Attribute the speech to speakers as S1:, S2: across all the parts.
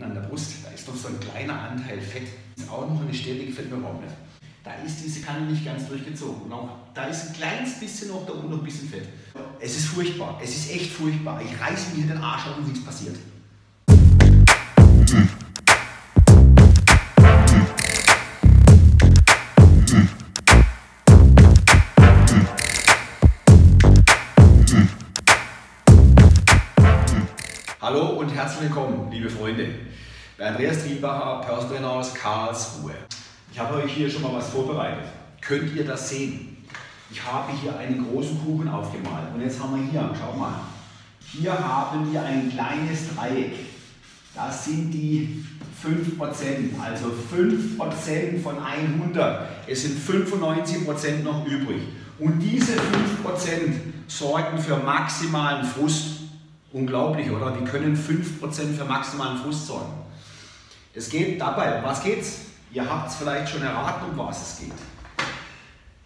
S1: An der Brust, da ist noch so ein kleiner Anteil Fett. Das ist auch noch eine Stelle, gefällt mir überhaupt nicht. Da ist diese Kanne nicht ganz durchgezogen. Und auch da ist ein kleines bisschen noch da unten noch ein bisschen Fett. Es ist furchtbar. Es ist echt furchtbar. Ich reiße mir den Arsch auf und nichts passiert. Willkommen, liebe Freunde, bei Andreas Triebbacher, Personal aus Karlsruhe. Ich habe euch hier schon mal was vorbereitet. Könnt ihr das sehen? Ich habe hier einen großen Kuchen aufgemalt. Und jetzt haben wir hier, schau mal, hier haben wir ein kleines Dreieck. Das sind die 5%, also 5% von 100. Es sind 95% noch übrig. Und diese 5% sorgen für maximalen Frust. Unglaublich, oder? Wir können 5% für maximalen Frust sorgen. Es geht dabei, was geht's? Ihr habt es vielleicht schon erraten, um was es geht.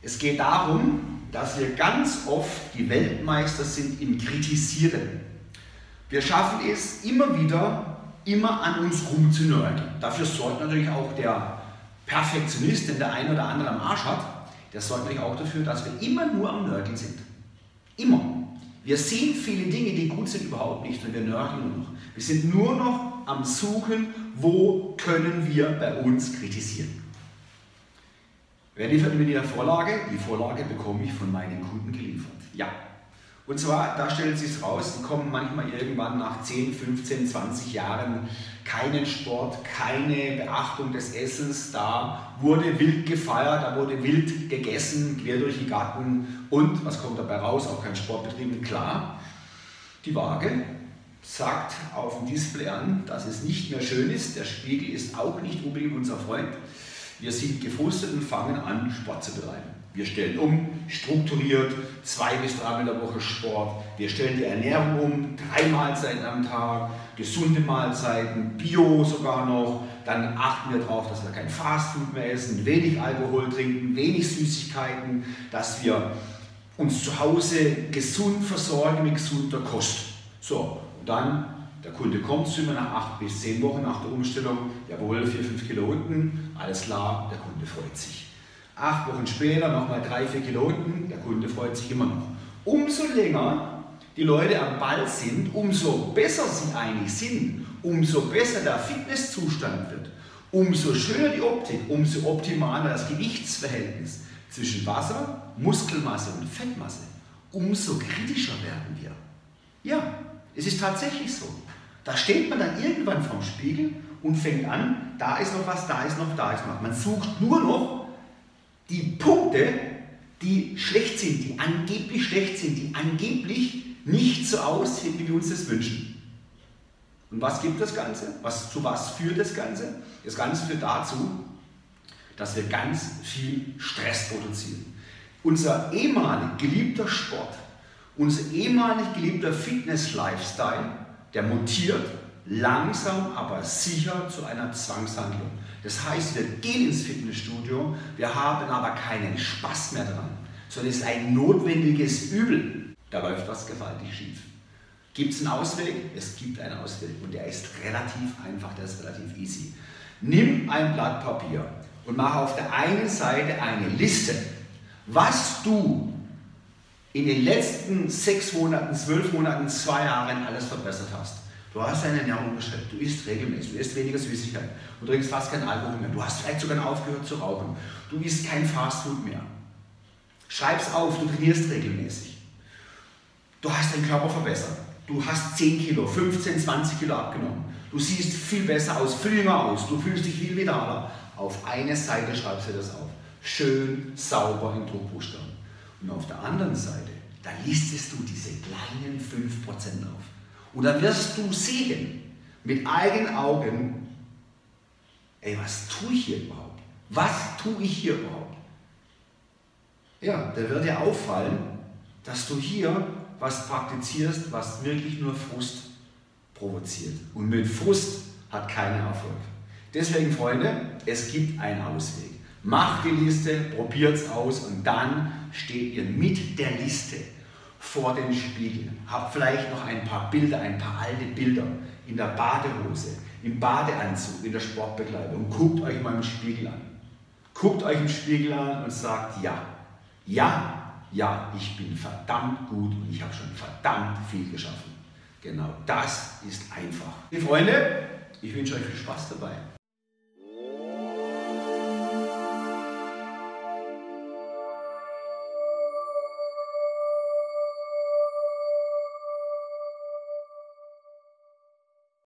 S1: Es geht darum, dass wir ganz oft die Weltmeister sind im Kritisieren. Wir schaffen es immer wieder, immer an uns rumzunörgeln. Dafür sorgt natürlich auch der Perfektionist, den der ein oder andere am Arsch hat, der sorgt natürlich auch dafür, dass wir immer nur am Nörgeln sind. Immer. Wir sehen viele Dinge, die gut sind, überhaupt nicht und wir nörgeln nur noch. Wir sind nur noch am Suchen, wo können wir bei uns kritisieren. Wer liefert mir die Vorlage? Die Vorlage bekomme ich von meinen Kunden geliefert. Ja. Und zwar, da stellt sich raus, die kommen manchmal irgendwann nach 10, 15, 20 Jahren keinen Sport, keine Beachtung des Essens. Da wurde wild gefeiert, da wurde wild gegessen, quer durch die Garten. Und was kommt dabei raus? Auch kein Sport betrieben. Klar, die Waage sagt auf dem Display an, dass es nicht mehr schön ist. Der Spiegel ist auch nicht unbedingt unser Freund. Wir sind gefrustet und fangen an, Sport zu betreiben. Wir stellen um, strukturiert, zwei bis dreimal in der Woche Sport. Wir stellen die Ernährung um, drei Mahlzeiten am Tag, gesunde Mahlzeiten, Bio sogar noch. Dann achten wir darauf, dass wir kein Fastfood mehr essen, wenig Alkohol trinken, wenig Süßigkeiten, dass wir uns zu Hause gesund versorgen mit gesunder Kost. So, dann, der Kunde kommt zu mir nach acht bis zehn Wochen nach der Umstellung, jawohl, vier, fünf Kilo unten, alles klar, der Kunde freut sich. Acht Wochen später nochmal drei, vier Kilo unten, der Kunde freut sich immer noch. Umso länger die Leute am Ball sind, umso besser sie eigentlich sind, umso besser der Fitnesszustand wird, umso schöner die Optik, umso optimaler das Gewichtsverhältnis zwischen Wasser, Muskelmasse und Fettmasse, umso kritischer werden wir. Ja, es ist tatsächlich so. Da steht man dann irgendwann vorm Spiegel und fängt an, da ist noch was, da ist noch, da ist noch. Man sucht nur noch die Punkte, die schlecht sind, die angeblich schlecht sind, die angeblich nicht so aussehen, wie wir uns das wünschen. Und was gibt das Ganze? Was, zu was führt das Ganze? Das Ganze führt dazu, dass wir ganz viel Stress produzieren. Unser ehemalig geliebter Sport, unser ehemalig geliebter Fitness-Lifestyle, der mutiert langsam, aber sicher zu einer Zwangshandlung. Das heißt, wir gehen ins Fitnessstudio, wir haben aber keinen Spaß mehr dran, sondern es ist ein notwendiges Übel. Da läuft was gewaltig schief. Gibt es einen Ausweg? Es gibt einen Ausweg und der ist relativ einfach, der ist relativ easy. Nimm ein Blatt Papier und mach auf der einen Seite eine Liste, was du in den letzten sechs Monaten, zwölf Monaten, zwei Jahren alles verbessert hast. Du hast deine Ernährung beschränkt, du isst regelmäßig, du isst weniger Süßigkeit, du trinkst fast keinen Alkohol mehr, du hast vielleicht sogar aufgehört zu rauchen, du isst kein Fastfood mehr. Schreib's auf, du trainierst regelmäßig. Du hast deinen Körper verbessert. Du hast 10 Kilo, 15, 20 Kilo abgenommen. Du siehst viel besser aus, viel jünger aus, du fühlst dich viel vitaler. Auf eine Seite schreibst du das auf. Schön, sauber in Druckbuchstaben. Und auf der anderen Seite, da listest du diese kleinen 5% auf. Und dann wirst du sehen, mit eigenen Augen, ey, was tue ich hier überhaupt? Was tue ich hier überhaupt? Ja, da wird dir auffallen, dass du hier was praktizierst, was wirklich nur Frust provoziert. Und mit Frust hat keiner Erfolg. Deswegen, Freunde, es gibt einen Ausweg. Macht die Liste, probiert es aus und dann steht ihr mit der Liste vor den Spiegel. Habt vielleicht noch ein paar Bilder, ein paar alte Bilder in der Badehose, im Badeanzug, in der Sportbekleidung, guckt euch mal im Spiegel an. Guckt euch im Spiegel an und sagt ja. Ja, ja, ich bin verdammt gut und ich habe schon verdammt viel geschaffen. Genau das ist einfach. Liebe Freunde, ich wünsche euch viel Spaß dabei.